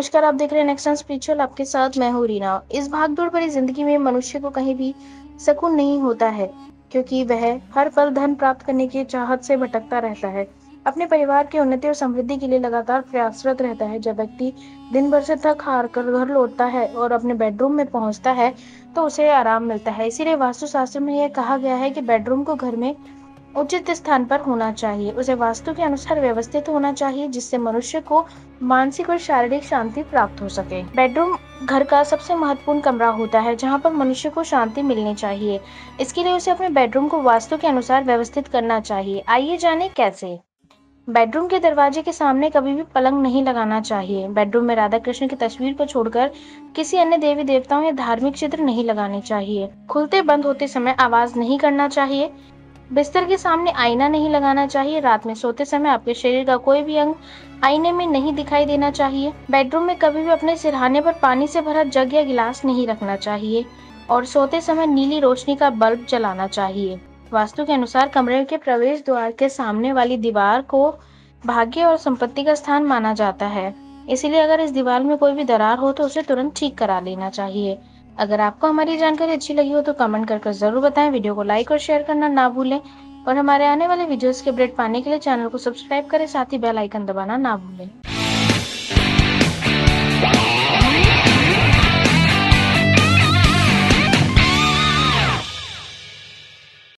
नमस्कार, आप देख रहे हैं नेक्सन स्पिरिचुअल आपके साथ मैं हूँ रीना। इस भागदौड़ भरी ज़िंदगी में मनुष्य को कहीं भी सुकून नहीं होता है, क्योंकि वह हर पल धन प्राप्त करने की चाहत से भटकता रहता है। अपने परिवार की उन्नति और समृद्धि के लिए लगातार प्रयासरत रहता है। जब व्यक्ति दिन भर से थक हार कर घर लौटता है और अपने बेडरूम में पहुँचता है तो उसे आराम मिलता है। इसीलिए वास्तुशास्त्र में यह कहा गया है कि बेडरूम को घर में उचित स्थान पर होना चाहिए। उसे वास्तु के अनुसार व्यवस्थित होना चाहिए, जिससे मनुष्य को मानसिक और शारीरिक शांति प्राप्त हो सके। बेडरूम घर का सबसे महत्वपूर्ण कमरा होता है, जहाँ पर मनुष्य को शांति मिलनी चाहिए। इसके लिए उसे अपने बेडरूम को वास्तु के अनुसार व्यवस्थित करना चाहिए। आइए जाने कैसे। बेडरूम के दरवाजे के सामने कभी भी पलंग नहीं लगाना चाहिए। बेडरूम में राधा कृष्ण की तस्वीर को छोड़कर किसी अन्य देवी देवताओं या धार्मिक चित्र नहीं लगाने चाहिए। खुलते बंद होते समय आवाज़ नहीं करना चाहिए। बिस्तर के सामने आईना नहीं लगाना चाहिए। रात में सोते समय आपके शरीर का कोई भी अंग आईने में नहीं दिखाई देना चाहिए। बेडरूम में कभी भी अपने सिरहाने पर पानी से भरा जग या गिलास नहीं रखना चाहिए और सोते समय नीली रोशनी का बल्ब जलाना चाहिए। वास्तु के अनुसार कमरे के प्रवेश द्वार के सामने वाली दीवार को भाग्य और संपत्ति का स्थान माना जाता है। इसीलिए अगर इस दीवार में कोई भी दरार हो तो उसे तुरंत ठीक करा लेना चाहिए। अगर आपको हमारी जानकारी अच्छी लगी हो तो कमेंट कर ज़रूर बताएँ। वीडियो को लाइक और शेयर करना ना भूलें। और हमारे आने वाले वीडियोस के अपडेट पाने के लिए चैनल को सब्सक्राइब करें, साथ ही बेल आइकन दबाना ना भूलें।